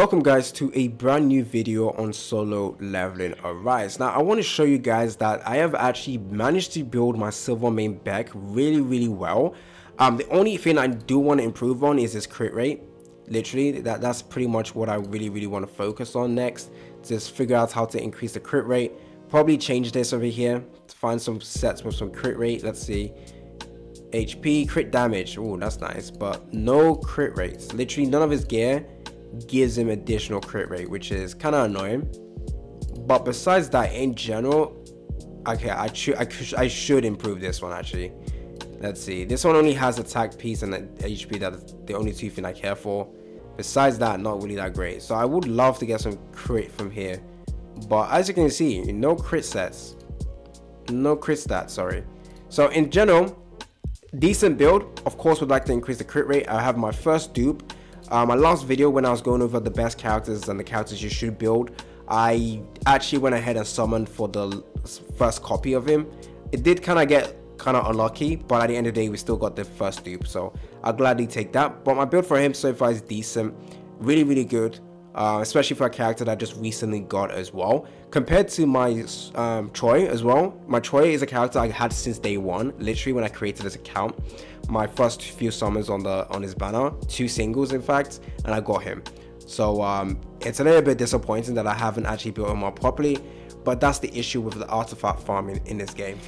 Welcome guys to a brand new video on solo leveling arise. Now I want to show you guys that I have actually managed to build my Silver Mane Baek really really well. Um, the only thing I do want to improve on is his crit rate. Literally that, that's pretty much what I really really want to focus on next. Just figure out how to increase the crit rate. Probably change this over here to find some sets with some crit rate. Let's see. HP, crit damage. Oh, that's nice. But no crit rates. Literally none of his gear gives him additional crit rate, which is kind of annoying. But besides that, in general, okay, I I, I should improve this one actually. Let's see. This one only has attack piece and HP. That's the only two thing I care for. Besides that, not really that great. So I would love to get some crit from here. But as you can see, no crit sets. No crit stats, sorry. So in general, decent build. Of course, would like to increase the crit rate. I have my first dupe uh, my last video when I was going over the best characters and the characters you should build, I actually went ahead and summoned for the first copy of him. It did kind of get kind of unlucky, but at the end of the day, we still got the first dupe, so I'll gladly take that. But my build for him so far is decent, really, really good uh, especially for a character that I just recently got as well. Compared to my um, Choi as well, my Choi is a character I had since day one, literally when I created this account. My first few summons on the on his banner, two singles in fact, and I got him. So um, it's a little bit disappointing that I haven't actually built him up properly, but that's the issue with the artifact farming in this game.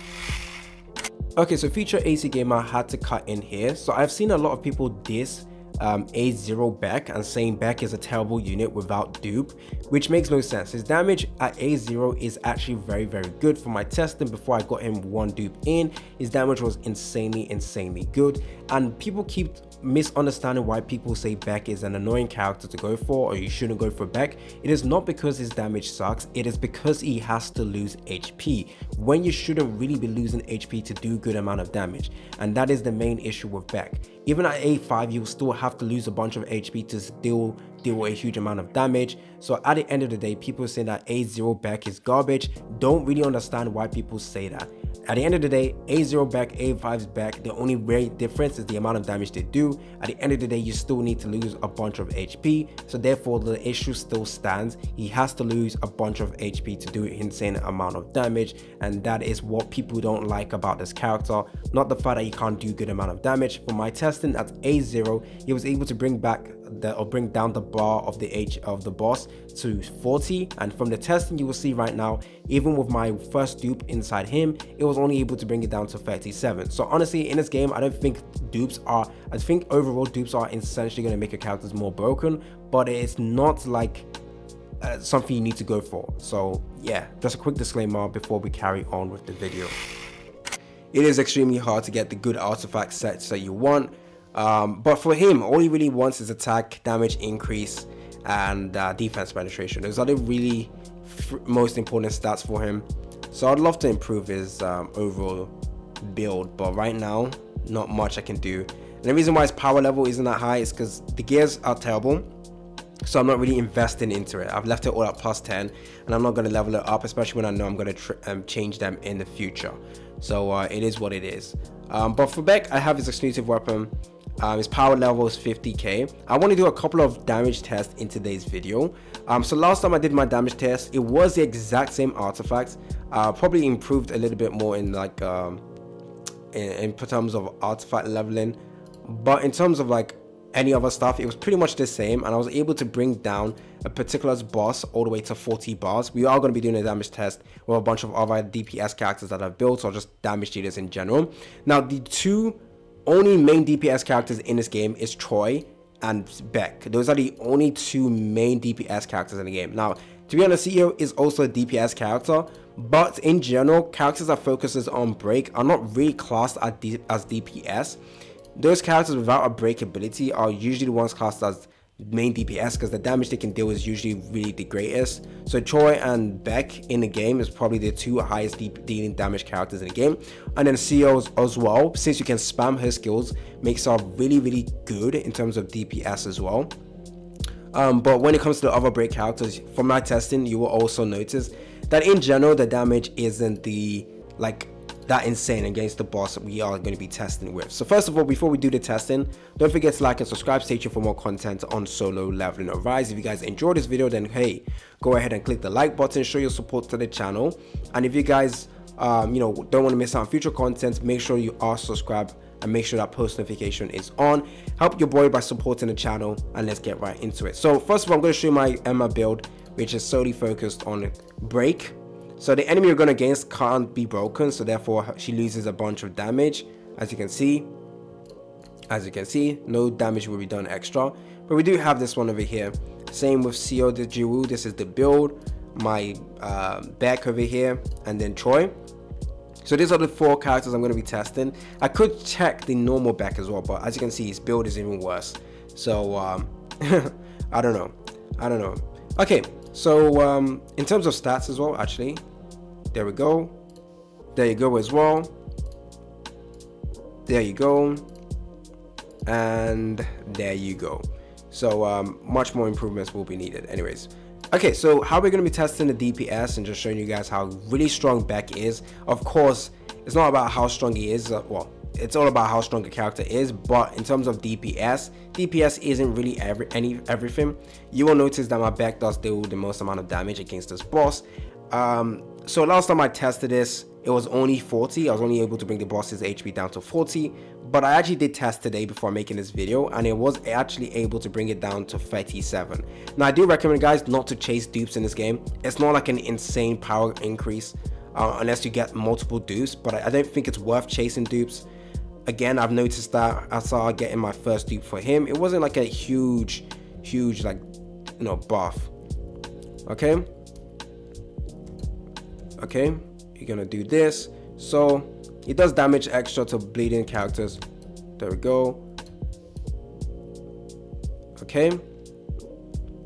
Okay, so future AC Gamer had to cut in here. So I've seen a lot of people diss um, A0 Baek and saying Baek is a terrible unit without dupe, which makes no sense. His damage at A0 is actually very, very good. For my testing before I got him one dupe in, his damage was insanely, insanely good. And people keep misunderstanding why people say Baek is an annoying character to go for or you shouldn't go for Baek. It is not because his damage sucks, it is because he has to lose HP when you shouldn't really be losing HP to do good amount of damage. And that is the main issue with Baek. Even at A5, you'll still have to lose a bunch of HP to still deal a huge amount of damage. So at the end of the day, people saying that A0 Baek is garbage don't really understand why people say that. At the end of the day, A0 Baek, A5's Baek, the only very difference is the amount of damage they do. At the end of the day, you still need to lose a bunch of HP. So therefore, the issue still stands. He has to lose a bunch of HP to do an insane amount of damage. And that is what people don't like about this character. Not the fact that he can't do good amount of damage. For my testing at A0, he was able to bring back or bring down the bar of the age of the boss to 40 and from the testing you will see right now even with my first dupe inside him it was only able to bring it down to 37 so honestly in this game i don't think dupes are i think overall dupes are essentially going to make your characters more broken but it's not like uh, something you need to go for. So yeah just a quick disclaimer before we carry on with the video. It is extremely hard to get the good artifact sets that you want um, but for him, all he really wants is attack, damage increase, and uh, defense penetration. Those are the really most important stats for him. So I'd love to improve his um, overall build, but right now, not much I can do. And the reason why his power level isn't that high is because the gears are terrible. So I'm not really investing into it. I've left it all at plus 10 and I'm not going to level it up, especially when I know I'm going to um, change them in the future. So uh, it is what it is. Um, but for Baek, I have his exclusive weapon. Um, his power level is 50k. I want to do a couple of damage tests in today's video. Um, so last time I did my damage test, it was the exact same artifact. Uh, probably improved a little bit more in like um, in, in terms of artifact leveling, but in terms of like any other stuff, it was pretty much the same. And I was able to bring down a particular boss all the way to 40 bars. We are going to be doing a damage test with a bunch of other DPS characters that I've built, or just damage dealers in general. Now the two only main DPS characters in this game is Choi and Baek. Those are the only two main DPS characters in the game. Now, to be honest, Seo is also a DPS character, but in general, characters that focuses on break are not really classed as DPS. Those characters without a break ability are usually the ones classed as main DPS because the damage they can deal is usually really the greatest. So Choi and Baek in the game is probably the two highest dealing damage characters in the game. And then Seo's as well, since you can spam her skills, makes her really, really good in terms of DPS as well. Um, but when it comes to the other break characters, from my testing, you will also notice that in general, the damage isn't the like that insane against the boss we are going to be testing with. So first of all, before we do the testing, don't forget to like and subscribe, stay tuned for more content on solo leveling Arise. If you guys enjoyed this video, then hey, go ahead and click the like button, show your support to the channel. And if you guys, um, you know, don't want to miss out on future content, make sure you are subscribed and make sure that post notification is on. Help your boy by supporting the channel and let's get right into it. So first of all, I'm going to show you my Emma build, which is solely focused on break so the enemy you're going against can't be broken, so therefore she loses a bunch of damage, as you can see. As you can see, no damage will be done extra. But we do have this one over here. Same with Seo de Jiwoo, this is the build. My uh, Baek over here, and then Choi. So these are the four characters I'm going to be testing. I could check the normal Baek as well, but as you can see, his build is even worse. So, um, I don't know. I don't know. Okay, so um, in terms of stats as well, actually, there we go. There you go as well. There you go. And there you go. So um, much more improvements will be needed anyways. Okay, so how we're going to be testing the DPS and just showing you guys how really strong Baek is. Of course, it's not about how strong he is. Uh, well, it's all about how strong a character is but in terms of dps dps isn't really every any everything you will notice that my Baek does do the most amount of damage against this boss um, so last time I tested this, it was only 40. I was only able to bring the boss's HP down to 40. But I actually did test today before making this video and it was actually able to bring it down to 37. Now I do recommend guys not to chase dupes in this game. It's not like an insane power increase uh, unless you get multiple dupes. But I, I don't think it's worth chasing dupes. Again, I've noticed that I saw getting my first dupe for him. It wasn't like a huge, huge like, you know, buff. Okay okay you're gonna do this. So it does damage extra to bleeding characters. There we go. Okay.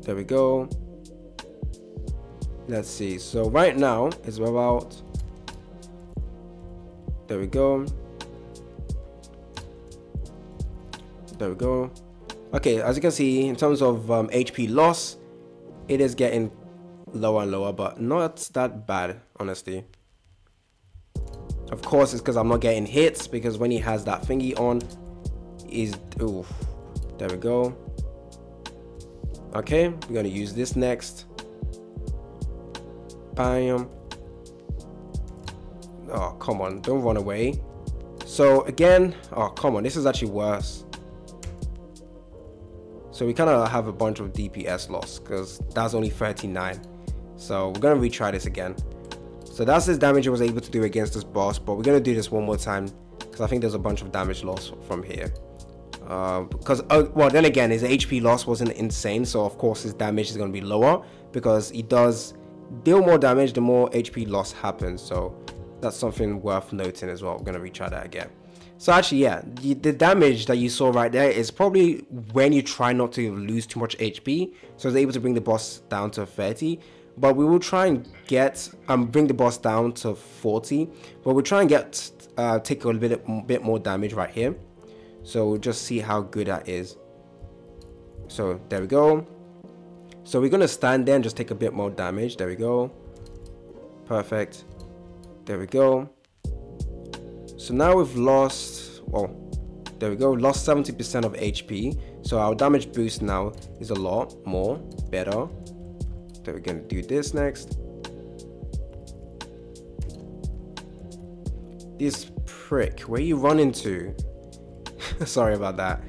There we go. Let's see. So right now it's about there we go. There we go. Okay as you can see in terms of um, HP loss it is getting lower and lower, but not that bad, honestly. Of course, it's because I'm not getting hits, because when he has that thingy on, is oof. There we go. Okay, we're gonna use this next. Bam. Oh, come on, don't run away. So again, oh, come on, this is actually worse. So we kind of have a bunch of DPS loss because that's only 39. So we're gonna retry this again. So that's his damage he was able to do against this boss, but we're gonna do this one more time because I think there's a bunch of damage loss from here. Because uh, well then again his HP loss wasn't insane so of course his damage is going to be lower because he does deal more damage the more HP loss happens so that's something worth noting as well we're going to retry that again so actually yeah the, the, damage that you saw right there is probably when you try not to lose too much HP so it's able to bring the boss down to 30 but we will try and get um bring the boss down to 40 but we'll try and get uh, take a little bit, bit more damage right here. So we'll just see how good that is. So there we go. So we're gonna stand there and just take a bit more damage. There we go. Perfect. There we go. So now we've lost well there we go. Lost 70 percent of hp so our damage boost now is a lot more better so we're gonna do this next. This prick, where you run into? Sorry about that.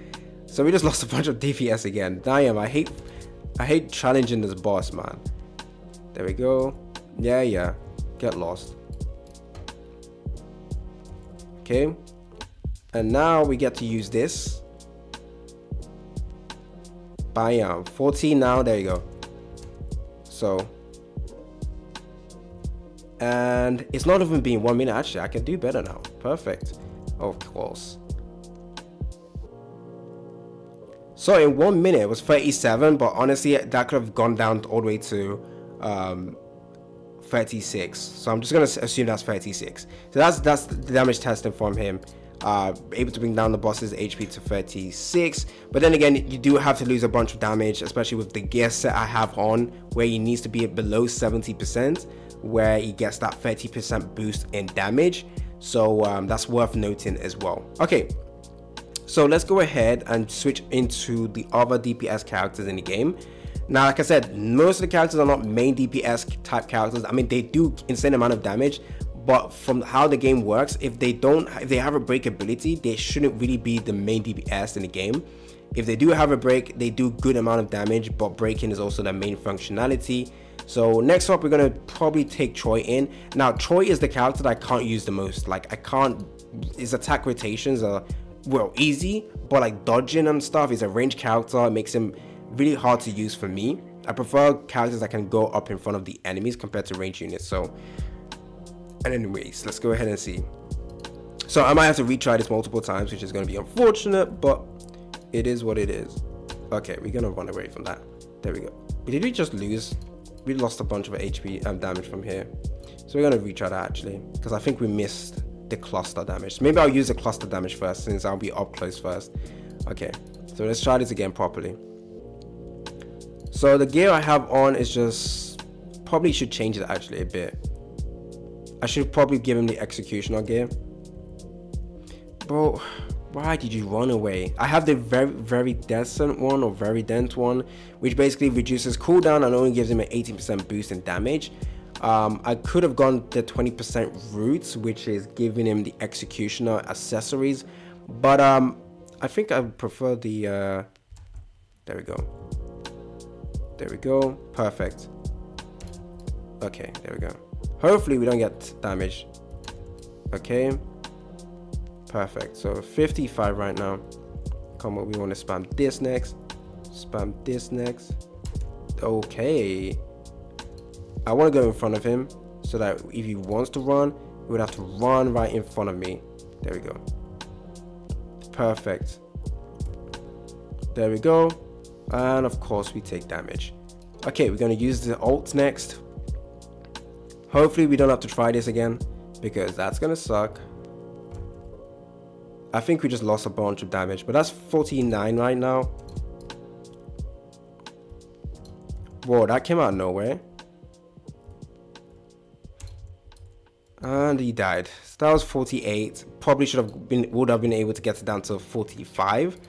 So we just lost a bunch of DPS again. Damn, I hate, I hate challenging this boss, man. There we go. Yeah, yeah. Get lost. Okay. And now we get to use this. Bam. 14 now. There you go. So, and it's not even been one minute. Actually, I can do better now. Perfect. Of course. So in one minute it was 37, but honestly that could have gone down all the way to um, 36. So I'm just gonna assume that's 36. So that's that's the damage testing from him uh, able to bring down the boss's HP to 36. But then again, you do have to lose a bunch of damage, especially with the gear set I have on, where he needs to be below 70%, where he gets that 30% boost in damage. So um, that's worth noting as well. Okay, so let's go ahead and switch into the other DPS characters in the game. Now, like I said, most of the characters are not main DPS type characters. I mean, they do insane amount of damage, but from how the game works, if they don't, if they have a break ability, they shouldn't really be the main DPS in the game. If they do have a break, they do good amount of damage, but breaking is also the main functionality. So next up, we're gonna probably take Choi in. Now, Choi is the character that I can't use the most. Like I can't, his attack rotations are well easy, but like dodging and stuff is a range character. It makes him really hard to use for me. I prefer characters that can go up in front of the enemies compared to range units. So, and anyways, let's go ahead and see. So I might have to retry this multiple times, which is going to be unfortunate, but it is what it is. Okay, we're going to run away from that. There we go. Did we just lose? We lost a bunch of HP um, damage from here. So we're going to retry that actually, because I think we missed the cluster damage. Maybe I'll use the cluster damage first, since I'll be up close first. Okay, so let's try this again properly. So the gear I have on is just probably should change it actually a bit. I should probably give him the executioner gear. Bro, why did you run away? I have the very very decent one or very dent one, which basically reduces cooldown and only gives him an 18% boost in damage. Um, I could have gone the 20% route, which is giving him the executioner accessories, but um, I think I prefer the. Uh, there we go. There we go. Perfect. Okay, there we go. Hopefully we don't get damage. Okay. Perfect. So 55 right now. Come on, we want to spam this next. Spam this next. Okay. I want to go in front of him so that if he wants to run, he would have to run right in front of me. There we go. Perfect. There we go and of course we take damage okay we're going to use the ult next hopefully we don't have to try this again because that's gonna suck. I think we just lost a bunch of damage but that's 49 right now. Whoa that came out of nowhere. And he died. So that was 48 probably should have been would have been able to get it down to 45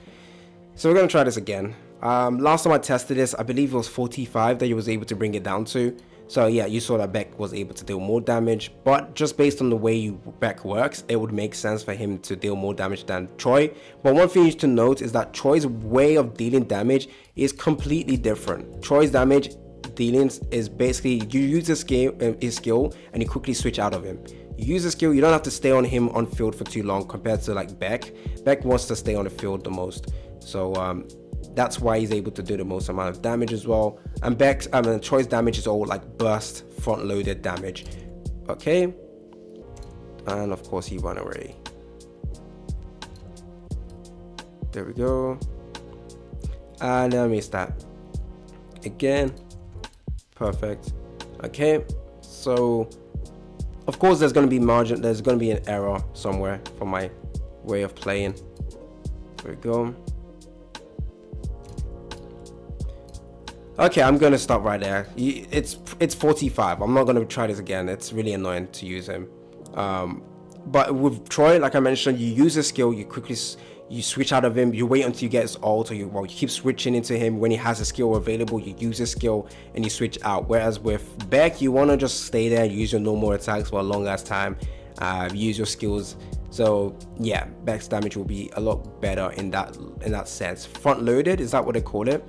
so we're gonna try this again. Um, last time I tested this, I believe it was 45 that he was able to bring it down to. So yeah, you saw that Baek was able to deal more damage, but just based on the way Baek works, it would make sense for him to deal more damage than Choi. But one thing you to note is that Choi's way of dealing damage is completely different. Choi's damage dealings is basically you use his skill, uh, his skill and you quickly switch out of him. You use a skill, you don't have to stay on him on field for too long compared to like Baek. Baek wants to stay on the field the most. So um, that's why he's able to do the most amount of damage as well. And Baek's, I mean, Choi's damage is all like burst, front loaded damage. Okay. And of course, he ran away. There we go. And I missed that. Again. Perfect. Okay. So, of course, there's going to be margin, there's going to be an error somewhere for my way of playing. There we go. Okay, I'm gonna stop right there. It's it's 45. I'm not gonna try this again. It's really annoying to use him. Um, but with Choi, like I mentioned, you use a skill, you quickly you switch out of him, you wait until you get his ult, or you well, you keep switching into him when he has a skill available. You use a skill and you switch out. Whereas with Baek, you wanna just stay there, use your normal attacks for a long ass time, uh, use your skills. So yeah, Baek's damage will be a lot better in that in that sense. Front loaded is that what they call it?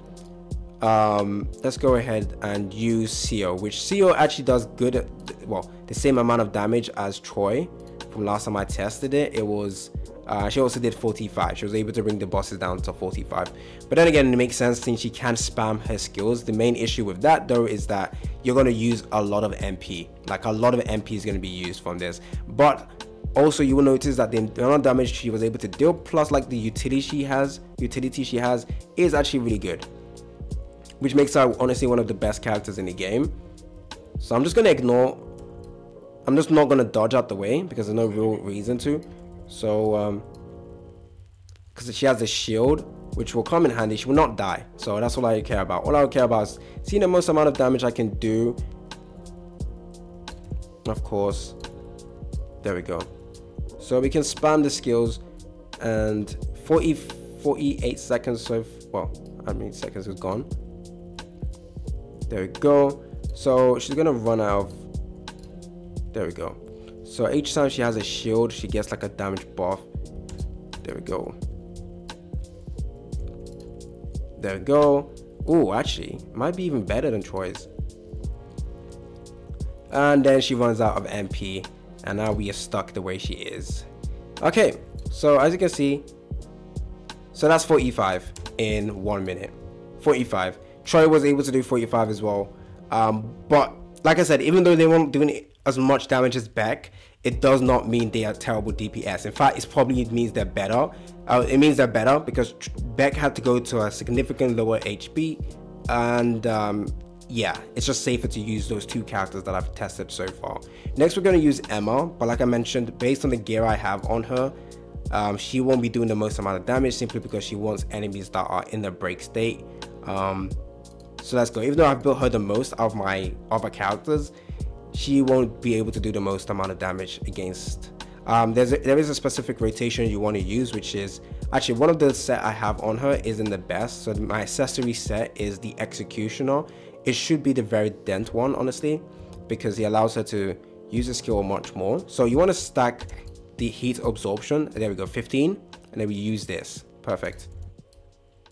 Um, let's go ahead and use Seo, which Seo actually does good, well, the same amount of damage as Choi From last time I tested it, it was, uh, she also did 45. She was able to bring the bosses down to 45. But then again, it makes sense since she can spam her skills. The main issue with that though is that you're going to use a lot of MP. Like a lot of MP is going to be used from this. But also you will notice that the amount of damage she was able to deal plus like the utility she has utility she has is actually really good which makes her honestly one of the best characters in the game. So I'm just gonna ignore. I'm just not gonna dodge out the way because there's no real reason to. So um, because she has a shield, which will come in handy. She will not die. So that's all I care about. All I care about is seeing the most amount of damage I can do. Of course. There we go. So we can spam the skills and 40, 48 seconds so, well, I mean seconds is gone. There we go. So she's gonna run out of, there we go. So each time she has a shield, she gets like a damage buff. There we go. There we go. Oh, actually, might be even better than Choi's. And then she runs out of MP, and now we are stuck the way she is. Okay, so as you can see, so that's 45 in one minute. 45. Choi was able to do 45 as well. Um, but like I said, even though they weren't doing as much damage as Baek, it does not mean they are terrible DPS. In fact, it probably means they're better. Uh, it means they're better because Baek had to go to a significant lower HP, and um, yeah, it's just safer to use those two characters that I've tested so far. Next, we're going to use Emma, but like I mentioned, based on the gear I have on her, um, she won't be doing the most amount of damage simply because she wants enemies that are in the break state. Um, so let's go. Even though I've built her the most of my other characters, she won't be able to do the most amount of damage against um, there's a, there is a specific rotation you want to use which is actually one of the set I have on her isn't the best. So my accessory set is the executioner. It should be the very dent one honestly because it allows her to use the skill much more. So you want to stack the heat absorption. There we go 15 and then we use this. Perfect.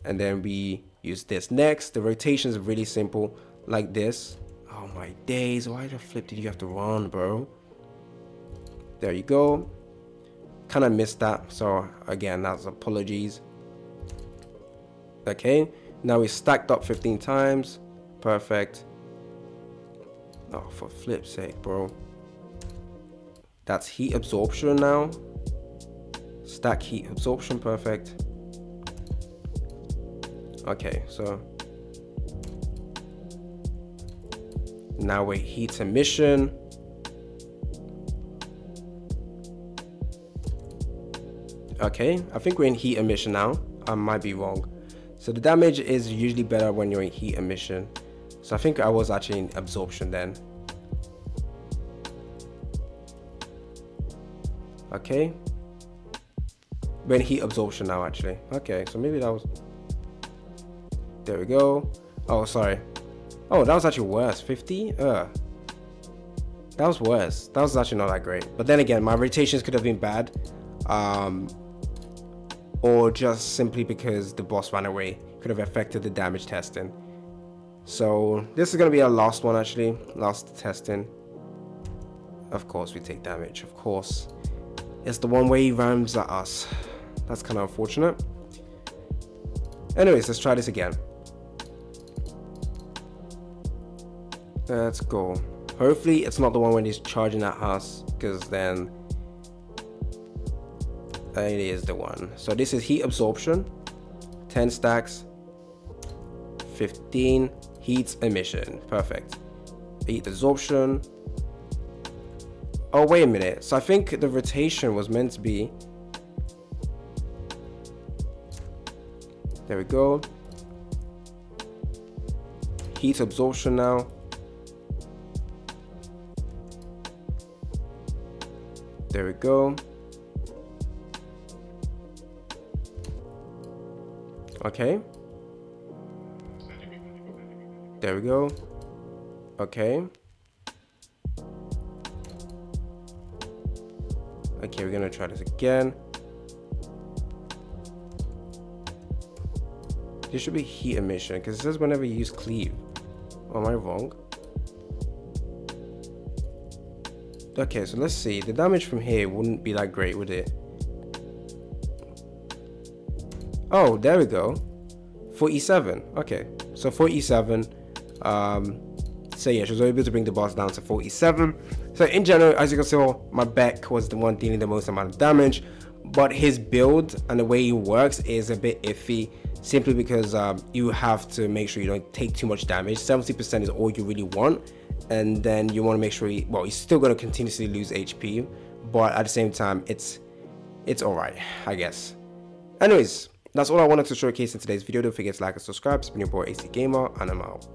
And then we use this next the rotation is really simple like this Oh my days, why the flip did you have to run, bro? There you go. Kind of missed that, so again, that's apologies. Okay, now we stacked up 15 times. Perfect. Oh, for flip's sake, bro. That's heat absorption now. Stack heat absorption, perfect. Okay, so Now we heat emission. Okay, I think we're in heat emission now. I might be wrong. So the damage is usually better when you're in heat emission. So I think I was actually in absorption then. Okay. We're in heat absorption now actually. Okay, so maybe that was... There we go. Oh, sorry. Oh, that was actually worse. 50? Ugh. That was worse. That was actually not that great. But then again, my rotations could have been bad. Um, or just simply because the boss ran away could have affected the damage testing. So this is going to be our last one actually. Last testing. Of course we take damage. Of course. It's the one way he rams at us. That's kind of unfortunate. Anyways, let's try this again. Let's go. Hopefully it's not the one when he's charging at us, because then it is the one. So this is heat absorption, 10 stacks, 15 heat emission. Perfect. Heat absorption. Oh, wait a minute. So I think the rotation was meant to be. There we go. Heat absorption now. There we go. Okay. There we go. Okay. Okay, we're gonna try this again. This should be heat emission because it says whenever you use cleave. Oh, am I wrong? Okay, so let's see. The damage from here wouldn't be that great, would it? Oh, there we go. 47. Okay, so 47. Um, so yeah, she was able to bring the boss down to 47. So in general, as you can see, my Baek was the one dealing the most amount of damage, but his build and the way he works is a bit iffy simply because um, you have to make sure you don't take too much damage. 70% is all you really want and then you want to make sure he, well he's still going to continuously lose HP but at the same time it's it's alright I guess. Anyways that's all I wanted to showcase in today's video. Don't forget to like and subscribe. It's been your boy AC Gamer and I'm out